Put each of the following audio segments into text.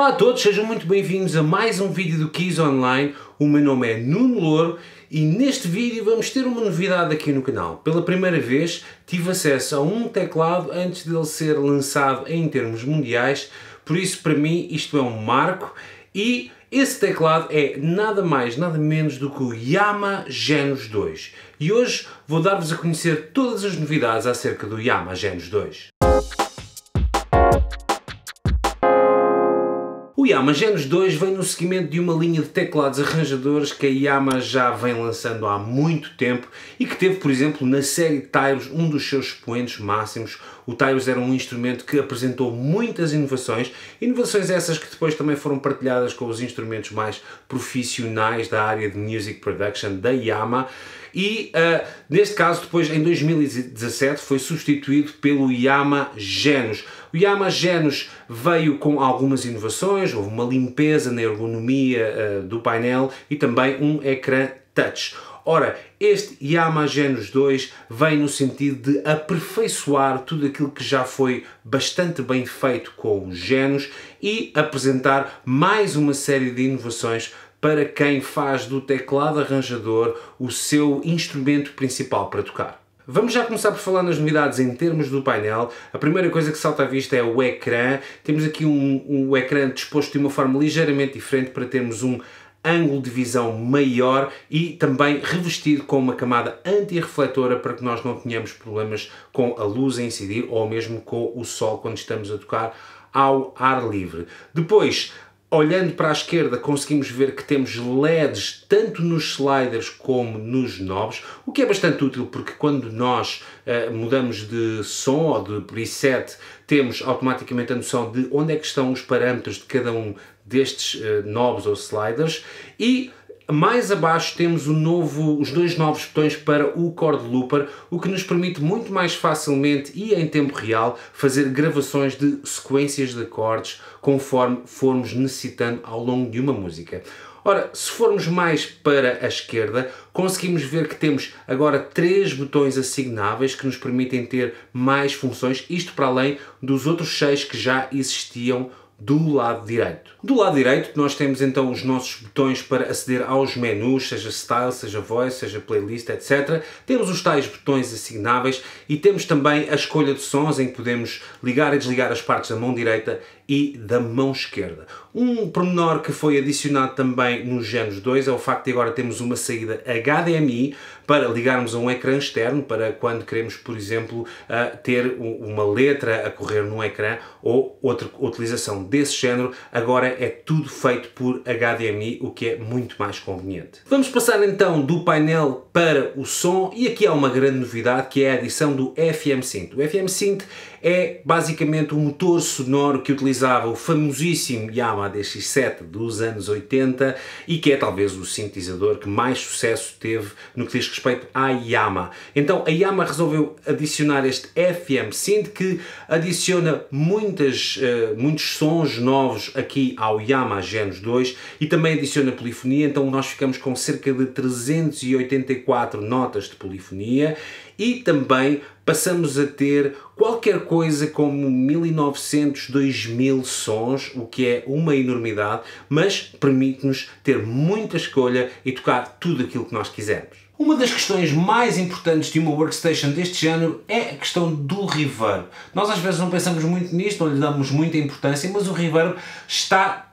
Olá a todos, sejam muito bem-vindos a mais um vídeo do Keys Online. O meu nome é Nuno Louro e neste vídeo vamos ter uma novidade aqui no canal. Pela primeira vez tive acesso a um teclado antes dele ser lançado em termos mundiais, por isso para mim isto é um marco e esse teclado é nada mais, nada menos do que o Yamaha Genus 2. E hoje vou dar-vos a conhecer todas as novidades acerca do Yamaha Genus 2. O Yamaha Genus 2 vem no seguimento de uma linha de teclados arranjadores que a Yamaha já vem lançando há muito tempo e que teve, por exemplo, na série Tyros um dos seus expoentes máximos. O Tyros era um instrumento que apresentou muitas inovações, inovações essas que depois também foram partilhadas com os instrumentos mais profissionais da área de music production da Yamaha e uh, neste caso depois em 2017 foi substituído pelo Yamaha Genus. O Yamaha Genus veio com algumas inovações, houve uma limpeza na ergonomia uh, do painel e também um ecrã touch. Ora, este Yamaha Genus 2 vem no sentido de aperfeiçoar tudo aquilo que já foi bastante bem feito com o Genus e apresentar mais uma série de inovações para quem faz do teclado arranjador o seu instrumento principal para tocar. Vamos já começar por falar nas novidades em termos do painel. A primeira coisa que salta à vista é o ecrã. Temos aqui um, um ecrã disposto de uma forma ligeiramente diferente para termos um ângulo de visão maior e também revestido com uma camada anti-refletora para que nós não tenhamos problemas com a luz a incidir ou mesmo com o sol quando estamos a tocar ao ar livre. Depois, Olhando para a esquerda conseguimos ver que temos LEDs tanto nos sliders como nos knobs, o que é bastante útil porque quando nós uh, mudamos de som ou de preset temos automaticamente a noção de onde é que estão os parâmetros de cada um destes uh, knobs ou sliders e mais abaixo temos novo, os dois novos botões para o Chord Looper, o que nos permite muito mais facilmente e em tempo real fazer gravações de sequências de acordes conforme formos necessitando ao longo de uma música. Ora, se formos mais para a esquerda, conseguimos ver que temos agora três botões assignáveis que nos permitem ter mais funções, isto para além dos outros seis que já existiam do lado direito. Do lado direito nós temos então os nossos botões para aceder aos menus, seja Style, seja Voice, seja Playlist, etc. Temos os tais botões assignáveis e temos também a escolha de sons em que podemos ligar e desligar as partes da mão direita e da mão esquerda. Um pormenor que foi adicionado também no Genos 2 é o facto de agora temos uma saída HDMI para ligarmos a um ecrã externo para quando queremos, por exemplo, ter uma letra a correr no ecrã ou outra utilização desse género, agora é tudo feito por HDMI, o que é muito mais conveniente. Vamos passar então do painel para o som e aqui há uma grande novidade que é a adição do FM Synth. O FM Synth é basicamente o motor sonoro que utilizava o famosíssimo Yamaha DX7 dos anos 80 e que é talvez o sintetizador que mais sucesso teve no que diz respeito à Yamaha. Então a Yamaha resolveu adicionar este FM Synth que adiciona muitas, uh, muitos sons novos aqui ao Yamaha Genus 2 e também adiciona polifonia, então nós ficamos com cerca de 384 notas de polifonia e também passamos a ter qualquer coisa como 1900, 2000 sons, o que é uma enormidade, mas permite-nos ter muita escolha e tocar tudo aquilo que nós quisermos. Uma das questões mais importantes de uma workstation deste género é a questão do reverb. Nós às vezes não pensamos muito nisto, não lhe damos muita importância, mas o reverb está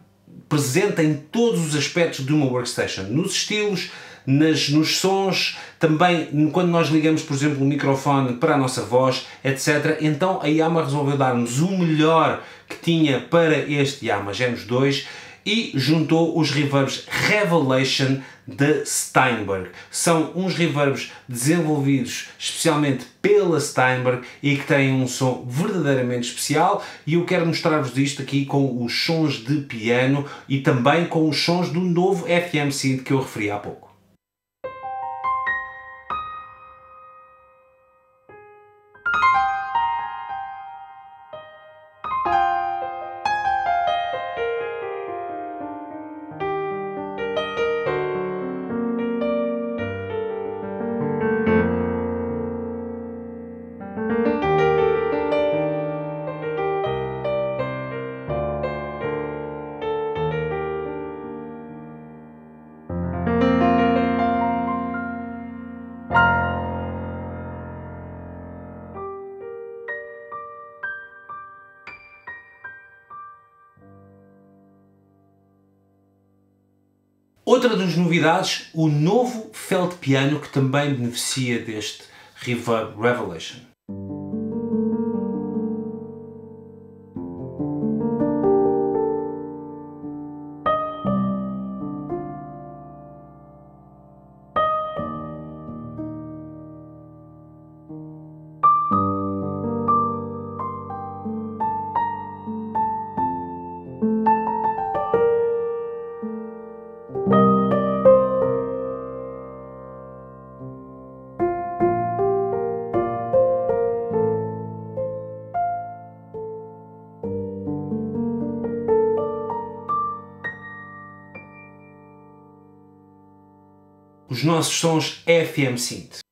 presente em todos os aspectos de uma workstation, nos estilos, nas, nos sons, também quando nós ligamos, por exemplo, o microfone para a nossa voz, etc. Então a Yamaha resolveu dar-nos o melhor que tinha para este Yamaha Genus 2 e juntou os reverbs Revelation de Steinberg. São uns reverbs desenvolvidos especialmente pela Steinberg e que têm um som verdadeiramente especial e eu quero mostrar-vos isto aqui com os sons de piano e também com os sons do novo FM Synth que eu referi há pouco. Outra das novidades, o novo Felt Piano que também beneficia deste Reverb Revelation. Nossos sons FM Synth.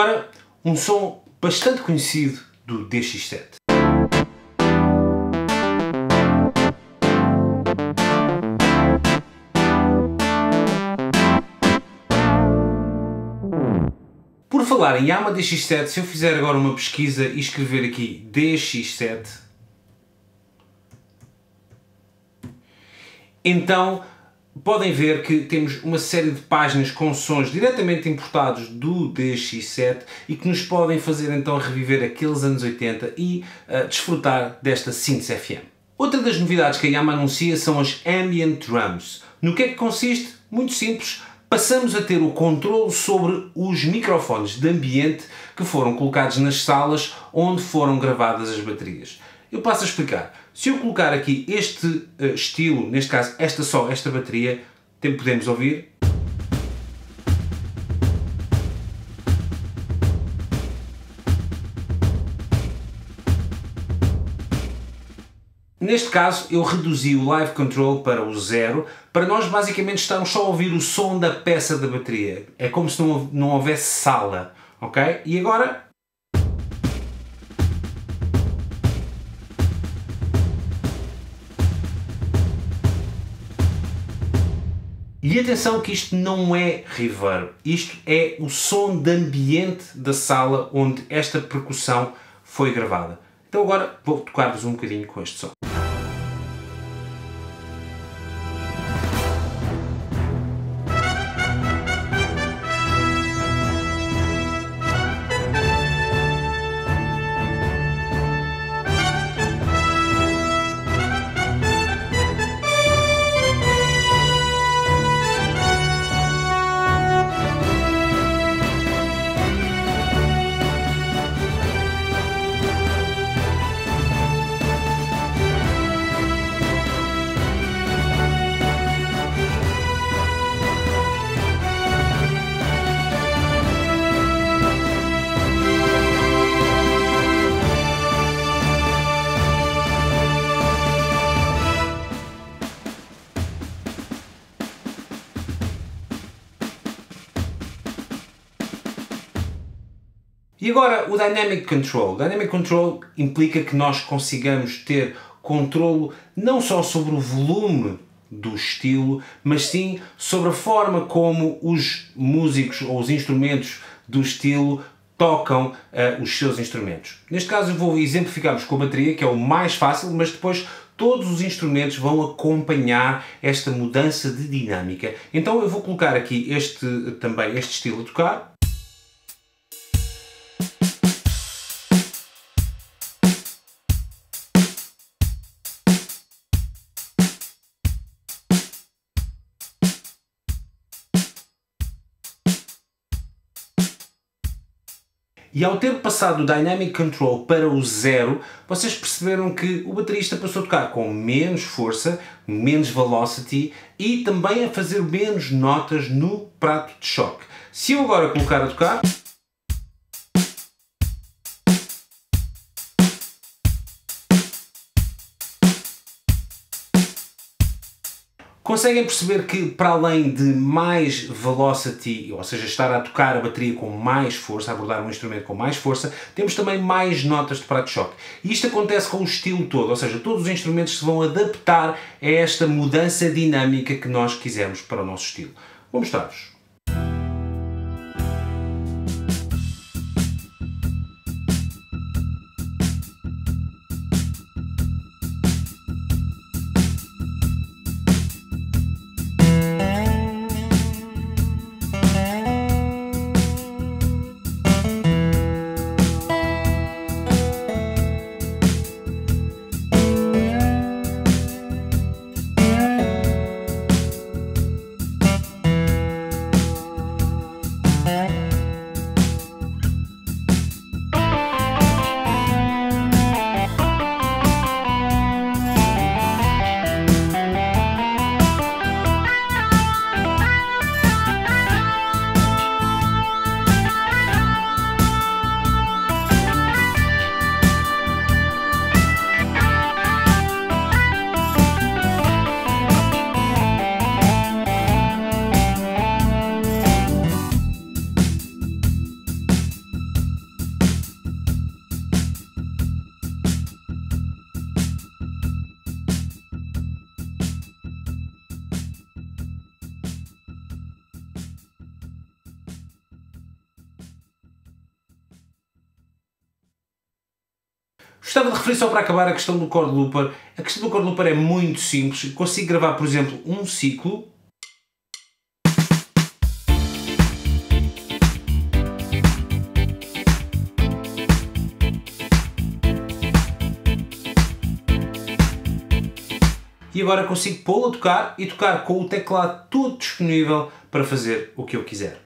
Agora, um som bastante conhecido do DX7. Por falar em Yamaha DX7, se eu fizer agora uma pesquisa e escrever aqui DX7, então podem ver que temos uma série de páginas com sons diretamente importados do DX7 e que nos podem fazer então reviver aqueles anos 80 e uh, desfrutar desta Synths FM. Outra das novidades que a Yamaha anuncia são as Ambient Drums. No que é que consiste? Muito simples, passamos a ter o controle sobre os microfones de ambiente que foram colocados nas salas onde foram gravadas as baterias. Eu passo a explicar. Se eu colocar aqui este uh, estilo, neste caso esta só, esta bateria, podemos ouvir. Neste caso eu reduzi o Live Control para o zero, para nós basicamente estarmos só a ouvir o som da peça da bateria. É como se não, não houvesse sala, ok? E agora E atenção que isto não é reverb, isto é o som de ambiente da sala onde esta percussão foi gravada. Então agora vou tocar-vos um bocadinho com este som. E agora o Dynamic Control. Dynamic Control implica que nós consigamos ter controlo não só sobre o volume do estilo, mas sim sobre a forma como os músicos ou os instrumentos do estilo tocam uh, os seus instrumentos. Neste caso eu vou exemplificar-vos com a bateria, que é o mais fácil, mas depois todos os instrumentos vão acompanhar esta mudança de dinâmica. Então eu vou colocar aqui este também este estilo a tocar E ao ter passado o Dynamic Control para o zero, vocês perceberam que o baterista passou a tocar com menos força, menos velocity e também a fazer menos notas no prato de choque. Se eu agora colocar a tocar... Conseguem perceber que, para além de mais velocity, ou seja, estar a tocar a bateria com mais força, a abordar um instrumento com mais força, temos também mais notas de prato de choque. E isto acontece com o estilo todo, ou seja, todos os instrumentos se vão adaptar a esta mudança dinâmica que nós quisermos para o nosso estilo. Vou mostrar-vos. Gostava de referir só para acabar a questão do chord looper. A questão do chord looper é muito simples. Consigo gravar, por exemplo, um ciclo e agora consigo pô-lo a tocar e tocar com o teclado todo disponível para fazer o que eu quiser.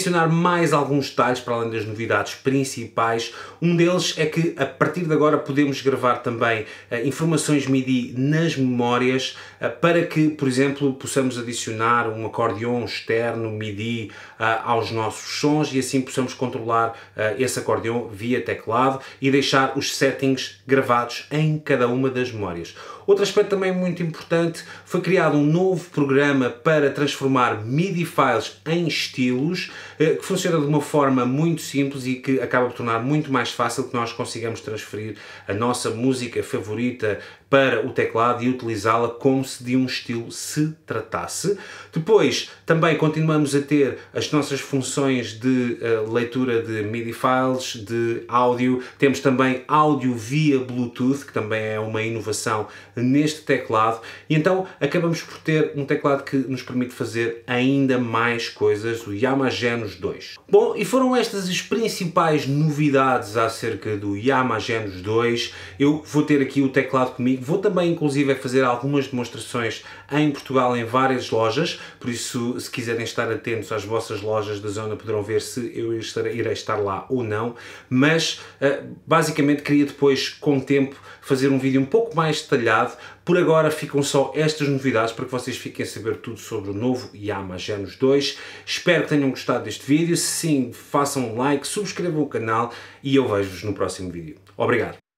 Mencionar mais alguns detalhes para além das novidades principais. Um deles é que a partir de agora podemos gravar também uh, informações MIDI nas memórias uh, para que, por exemplo, possamos adicionar um acordeão externo MIDI uh, aos nossos sons e assim possamos controlar esse acordeão via teclado e deixar os settings gravados em cada uma das memórias. Outro aspecto também muito importante, foi criado um novo programa para transformar MIDI files em estilos, eh, que funciona de uma forma muito simples e que acaba por tornar muito mais fácil que nós consigamos transferir a nossa música favorita para o teclado e utilizá-la como se de um estilo se tratasse. Depois, também continuamos a ter as nossas funções de uh, leitura de MIDI files, de áudio. Temos também áudio via Bluetooth, que também é uma inovação neste teclado. E então acabamos por ter um teclado que nos permite fazer ainda mais coisas, o Yamaha Genos 2. Bom, e foram estas as principais novidades acerca do Yamaha Genos 2. Eu vou ter aqui o teclado comigo Vou também, inclusive, fazer algumas demonstrações em Portugal em várias lojas, por isso, se quiserem estar atentos às vossas lojas da zona, poderão ver se eu irei estar lá ou não. Mas, eh, basicamente, queria depois, com o tempo, fazer um vídeo um pouco mais detalhado. Por agora ficam só estas novidades para que vocês fiquem a saber tudo sobre o novo Yamaha Genos 2. Espero que tenham gostado deste vídeo. Se sim, façam um like, subscrevam o canal e eu vejo-vos no próximo vídeo. Obrigado!